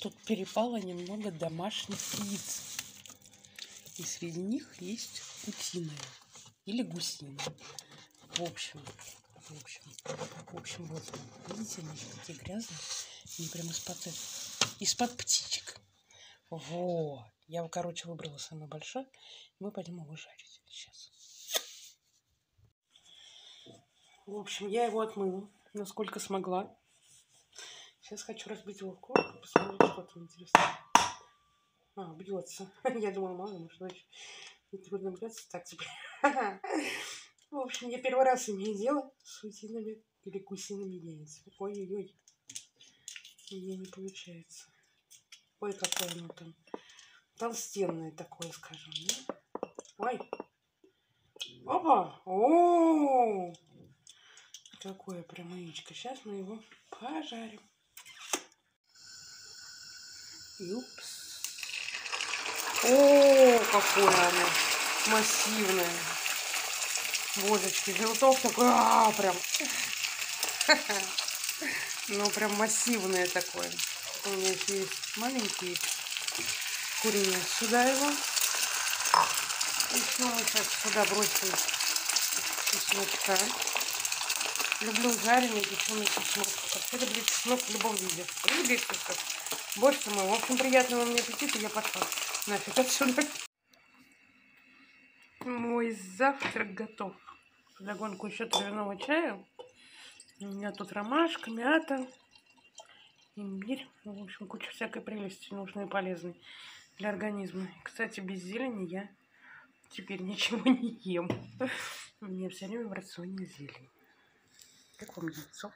тут перепало немного домашних яиц. И среди них есть утиная или гусиная. В общем, в общем, в общем, вот, видите, они такие грязные. Они прямо из-под, из-под птичек. Вот. Я, короче, выбрала самый большой. Мы пойдем его жарить сейчас. В общем, я его отмыла, насколько смогла. Сейчас хочу разбить его в кровь, посмотреть, что там интересно. А, бьется. Я думала, мало, может, значит, трудно бьется. Так, теперь. В общем, я первый раз имею дело с утиными или гусиными яйцами. Ой-ой-ой. Меня не получается. Ой, какое оно там. Толстенное такое, скажем. Да? Ой. Опа! О! Какое прям яичко. Сейчас мы его пожарим. Юпс. О, какое оно массивное. Божечки, желток такой, а, прям. Ну, прям массивное такое. У меня еще есть маленькие куриные. Сюда его. Еще мы сейчас сюда бросим чесночка. Люблю жареный печеный чеснок. Вообще люблю чеснок в любом виде. Без чеснок. Боже мой. В общем, приятного мне аппетита. Я пошла нафиг отсюда. Мой завтрак готов. Догонку еще травяного чая. У меня тут ромашка, мята, имбирь. В общем, куча всякой прелести нужной и полезной для организма. Кстати, без зелени я теперь ничего не ем. У меня все время в рационе зелень. 공유소